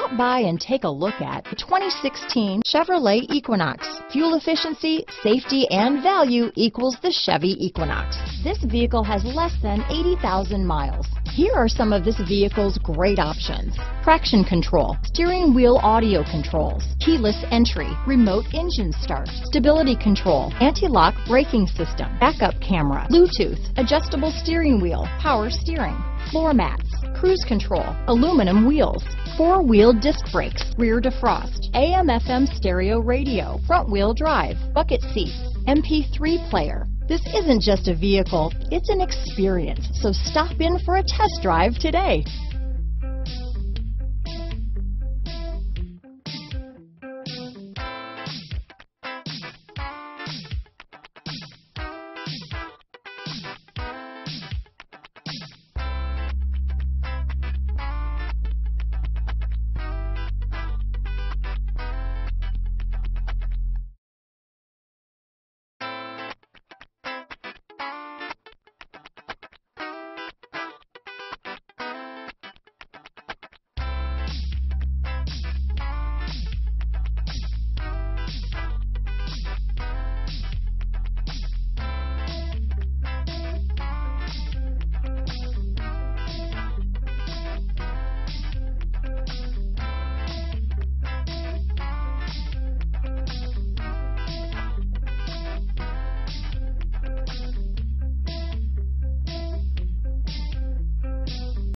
Stop by and take a look at the 2016 Chevrolet Equinox. Fuel efficiency, safety, and value equals the Chevy Equinox. This vehicle has less than 80,000 miles. Here are some of this vehicle's great options. Traction control, steering wheel audio controls, keyless entry, remote engine start, stability control, anti-lock braking system, backup camera, Bluetooth, adjustable steering wheel, power steering, floor mats, cruise control, aluminum wheels, four-wheel disc brakes, rear defrost, AM FM stereo radio, front wheel drive, bucket seats, MP3 player. This isn't just a vehicle, it's an experience. So stop in for a test drive today.